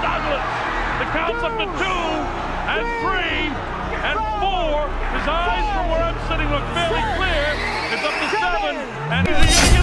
Douglas. The counts up to two and three and four. His eyes from where I'm sitting look fairly clear. It's up to seven and he's